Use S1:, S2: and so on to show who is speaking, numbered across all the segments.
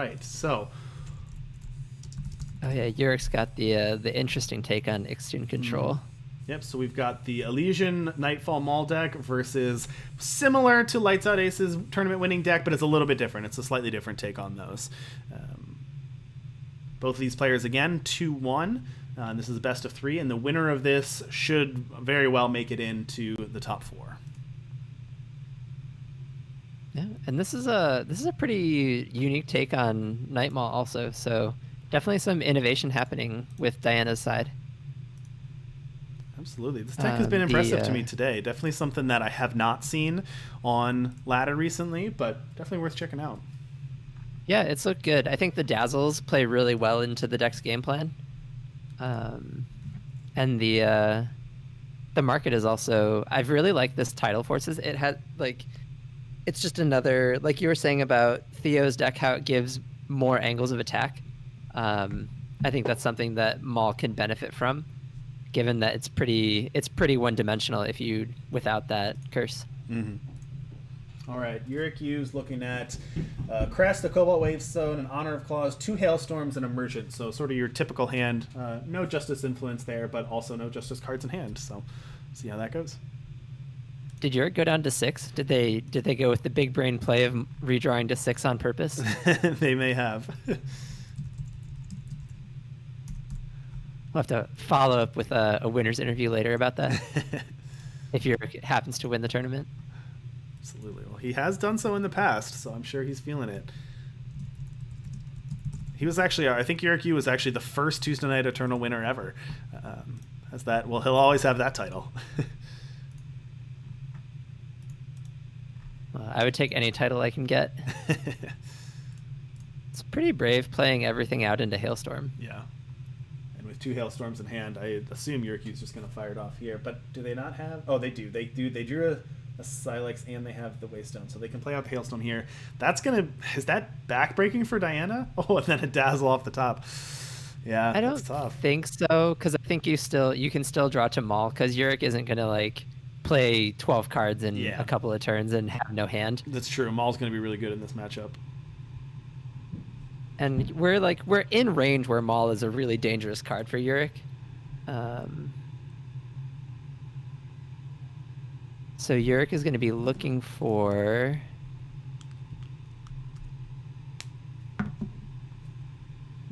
S1: right. So.
S2: Oh yeah, Yurik's got the uh, the interesting take on Ixtun control. Mm.
S1: Yep, so we've got the Elysian Nightfall Maul deck versus similar to Lights Out Aces tournament winning deck, but it's a little bit different. It's a slightly different take on those. Um, both of these players, again, 2 1. Uh, this is a best of three, and the winner of this should very well make it into the top four.
S2: Yeah, and this is a this is a pretty unique take on Night Maul also. So definitely some innovation happening with Diana's side.
S1: Absolutely. This deck has been um, impressive the, uh, to me today. Definitely something that I have not seen on ladder recently, but definitely worth checking out.
S2: Yeah, it's looked good. I think the dazzles play really well into the deck's game plan. Um, and the uh, the market is also I've really liked this tidal forces. It had like it's just another like you were saying about Theo's deck how it gives more angles of attack. Um, I think that's something that Maul can benefit from given that it's pretty it's pretty one dimensional if you without that curse.
S1: Mm-hmm. All right, Yurik U's looking at uh, Crest, the Cobalt Waystone, an Honor of Claws, two Hailstorms, and Emergent. So sort of your typical hand. Uh, no Justice influence there, but also no Justice cards in hand. So see how that goes.
S2: Did Yurik go down to six? Did they did they go with the big brain play of redrawing to six on purpose?
S1: they may have.
S2: We'll have to follow up with a, a winner's interview later about that. if you happens to win the tournament.
S1: Absolutely. Well, he has done so in the past, so I'm sure he's feeling it. He was actually, I think Yurikyu was actually the first Tuesday Night Eternal winner ever. Um, has that? Well, he'll always have that title.
S2: uh, I would take any title I can get. it's pretty brave playing everything out into Hailstorm.
S1: Yeah And with two hailstorms in hand, I assume Yurikyu's just going to fire it off here. But do they not have? Oh, they do. They do. They drew a, a Sylex and they have the Waystone, so they can play out the Hailstorm here. That's gonna. Is that backbreaking for Diana? Oh, and then a dazzle off the top. Yeah,
S2: I don't think so because I think you still you can still draw to Maul because Yurik isn't gonna like play 12 cards in yeah. a couple of turns and have no hand.
S1: That's true. Maul's going to be really good in this matchup
S2: and we're like we're in range where Maul is a really dangerous card for Yurik. Um, so Yurik is going to be looking for.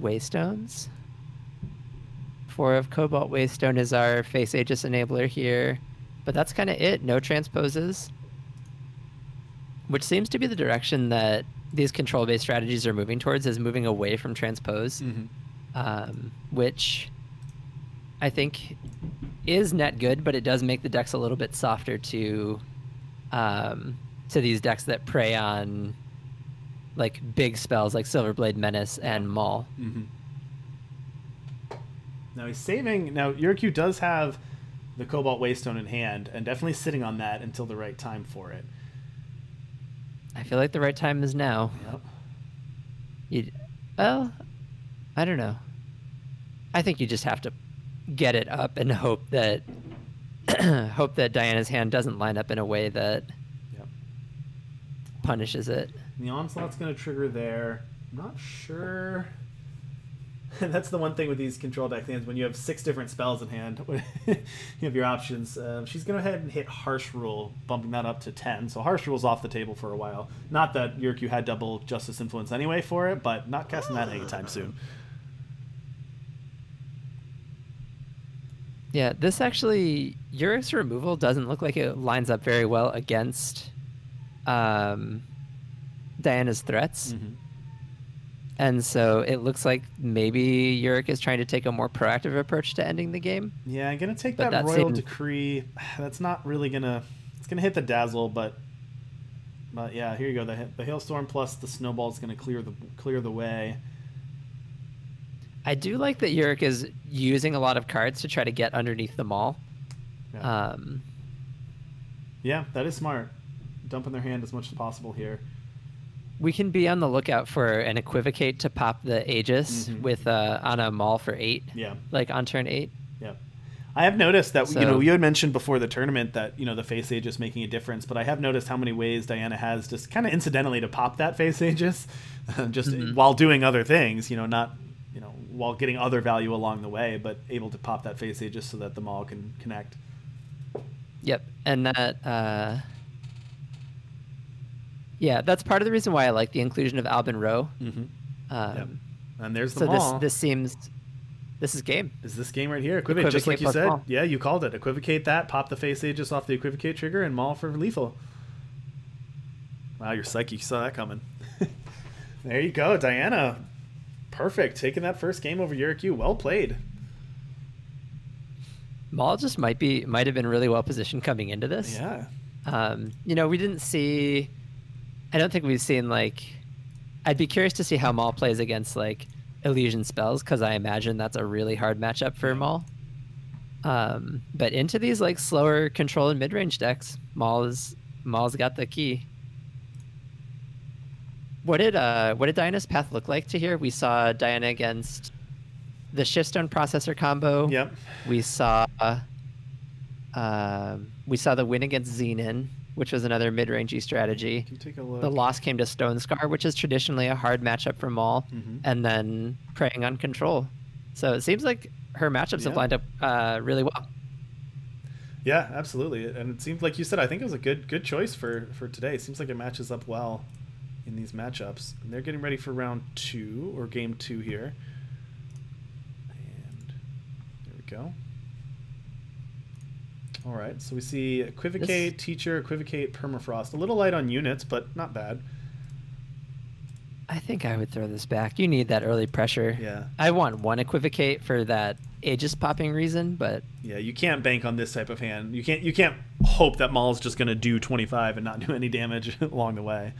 S2: Waystones. Four of Cobalt Waystone is our face Aegis enabler here, but that's kind of it. No transposes, which seems to be the direction that these control based strategies are moving towards is moving away from transpose, mm-hmm. um, which I think is net good, but it does make the decks a little bit softer to um, to these decks that prey on like big spells like Silverblade Menace and Maul.
S1: Mm-hmm. Now he's saving. Now Yurikyu does have the Cobalt Waystone in hand, and definitely sitting on that until the right time for it.
S2: I feel like the right time is now.
S1: Yep.
S2: You, well, I don't know. I think you just have to get it up and hope that hope that Diana's hand doesn't line up in a way that yep. punishes it.
S1: The onslaught's going to trigger there. I'm not sure. that's the one thing with these control deck hands when you have six different spells in hand you have your options uh, she's going to go ahead and hit harsh rule bumping that up to 10 so harsh rule's off the table for a while. Not that Yurikyu had double justice influence anyway for it but not casting that anytime soon.
S2: Yeah this actually Yurik's removal doesn't look like it lines up very well against um, Diana's threats. Mm-hmm and so it looks like maybe Yurik is trying to take a more proactive approach to ending the game.
S1: Yeah, I'm gonna take but that royal decree. That's not really gonna. It's gonna hit the dazzle, but but yeah, here you go. The the hailstorm plus the snowball is gonna clear the clear the way.
S2: I do like that Yurik is using a lot of cards to try to get underneath the Maul.
S1: Yeah. Um, yeah, that is smart. Dumping their hand as much as possible here
S2: we can be on the lookout for an equivocate to pop the Aegis mm-hmm. with uh, on a Maul for eight.
S1: Yeah.
S2: Like on turn eight.
S1: Yeah. I have noticed that you know
S2: So-
S1: you had mentioned before the tournament that you know the face aegis making a difference, but I have noticed how many ways Diana has just kind of incidentally to pop that face aegis, just
S2: Mhm.
S1: while doing other things. You know, not you know while getting other value along the way, but able to pop that face aegis so that the Maul can connect.
S2: Yep, and that. Uh, yeah, that's part of the reason why I like the inclusion of Albin Rowe.
S1: Mm-hmm.
S2: Um,
S1: Yep. And there's the
S2: So this
S1: maul.
S2: this seems, this is game.
S1: is this game right here. Equivocate, just like you said.
S2: maul.
S1: Yeah, you called it. Equivocate that, pop the face aegis off the equivocate trigger, and maul for lethal. Wow, you're psychic. You saw that coming. there you go, Diana. Perfect. Taking that first game over Yurikyu. Well played.
S2: Maul just might be might have been really well positioned coming into this.
S1: Yeah.
S2: Um, you know, we didn't see. I don't think we've seen like. I'd be curious to see how Maul plays against like illusion spells because I imagine that's a really hard matchup for Maul. Um, but into these like slower control and mid range decks, Maul is Maul's got the key. What did uh what did Diana's path look like to here? We saw Diana against the Shiftstone processor combo.
S1: Yep.
S2: We saw um, we saw the win against Xenon, which was another mid-rangey strategy.
S1: Can you take a look?
S2: The loss came to Stone Scar, which is traditionally a hard matchup for Maul,
S1: Mhm.
S2: and then preying on control. So it seems like her matchups have lined up uh, really well.
S1: Yeah, absolutely. And it seemed like you said. I think it was a good good choice for for today. It seems like it matches up well in these matchups. And they're getting ready for round two or game two here. And there we go. All right, so we see equivocate, teacher, equivocate, permafrost. A little light on units, but not bad.
S2: I think I would throw this back. You need that early pressure.
S1: Yeah.
S2: I want one equivocate for that Aegis popping reason, but
S1: Yeah, you can't bank on this type of hand. You can't you can't hope that Maul's just going to do 25 and not do any damage along the way.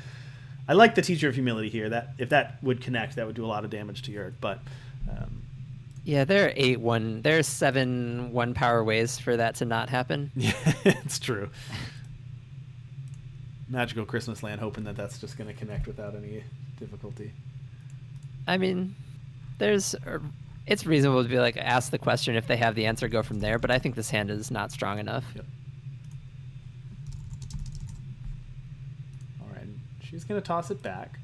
S1: I like the teacher of humility here. That if that would connect, that would do a lot of damage to Yurk. But um,
S2: yeah, there are eight one. There are seven one power ways for that to not happen.
S1: yeah, it's true. Magical Christmas Land, hoping that that's just going to connect without any difficulty.
S2: I mean, there's uh, it's reasonable to be like ask the question if they have the answer, go from there. But I think this hand is not strong enough.
S1: Yep. All right, she's gonna toss it back.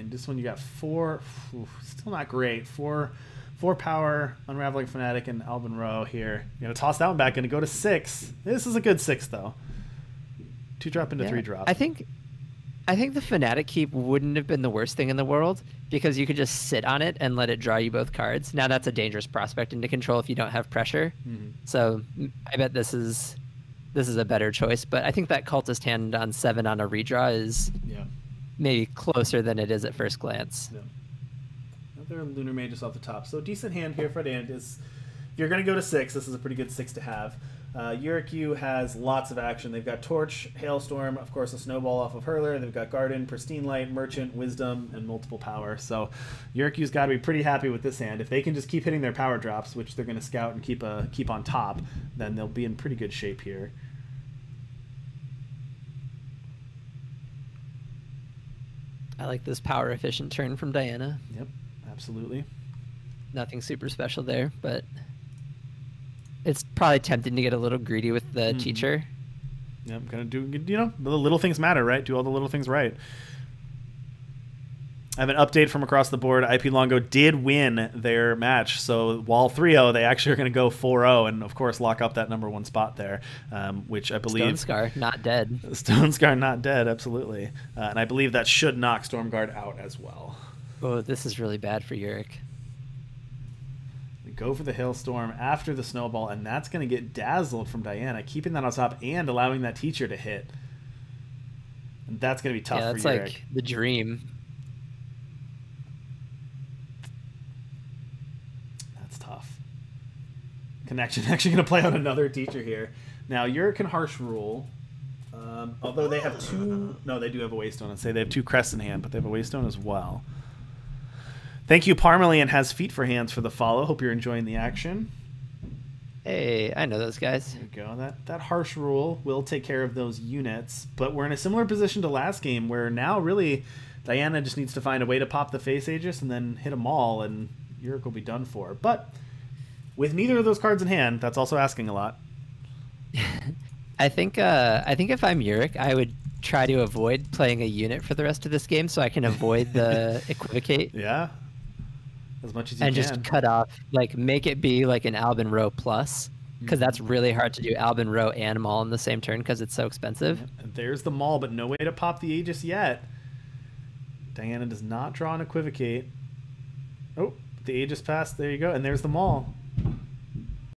S1: And this one you got four, oof, still not great. Four, four power, unraveling fanatic, and Albin Rowe here. You're gonna toss that one back. Gonna go to six. This is a good six though. Two drop into
S2: Yeah.
S1: three drop.
S2: I think, I think the fanatic keep wouldn't have been the worst thing in the world because you could just sit on it and let it draw you both cards. Now that's a dangerous prospect into control if you don't have pressure.
S1: Mhm.
S2: So I bet this is, this is a better choice. But I think that cultist hand on seven on a redraw is
S1: Yeah.
S2: Maybe closer than it is at first glance.
S1: No. Another Lunar Magus off the top. So decent hand here for Dan is if you're going to go to six, this is a pretty good six to have. Uh, has lots of action. They've got Torch, Hailstorm, of course, a Snowball off of Hurler. They've got Garden, Pristine Light, Merchant, Wisdom, and multiple power. So Yurikyu's got to be pretty happy with this hand. If they can just keep hitting their power drops, which they're going to scout and keep a keep on top, then they'll be in pretty good shape here.
S2: I like this power efficient turn from Diana.
S1: Yep, absolutely.
S2: Nothing super special there, but it's probably tempting to get a little greedy with the
S1: Mhm.
S2: teacher.
S1: Yep, I'm gonna do. You know, the little things matter, right? Do all the little things right. I have an update from across the board. IP Longo did win their match. So while 3 0, they actually are going to go 4 0 and, of course, lock up that number one spot there, um, which I believe.
S2: Stone Scar, not dead.
S1: Stone Scar not dead, absolutely. Uh, and I believe that should knock Stormguard out as well.
S2: Oh, this is really bad for Yurik.
S1: We go for the Hailstorm after the Snowball, and that's going to get dazzled from Diana, keeping that on top and allowing that teacher to hit. And that's going to be tough
S2: yeah,
S1: for
S2: that's like the dream.
S1: That's tough. Connection actually going to play out another teacher here. Now, Yurik can harsh rule. Um, although they have two. No, they do have a Waystone. I'd say they have two crests in hand, but they have a Waystone as well. Thank you, Parmelian has feet for hands for the follow. Hope you're enjoying the action.
S2: Hey, I know those guys.
S1: There you go. That that harsh rule will take care of those units, but we're in a similar position to last game, where now really Diana just needs to find a way to pop the face Aegis and then hit them all, and Yurik will be done for. But with neither of those cards in hand. That's also asking a lot.
S2: I think uh, I think if I'm Yurik, I would try to avoid playing a unit for the rest of this game so I can avoid the equivocate
S1: Yeah, as much as you can.
S2: and
S1: can.
S2: just cut off like make it be like an Albin Row plus because
S1: Mm-hmm.
S2: that's really hard to do Albin Row and Maul in the same turn because it's so expensive.
S1: And There's the Maul, but no way to pop the Aegis yet. Diana does not draw an equivocate. Oh, the Aegis passed. There you go. And there's the Maul.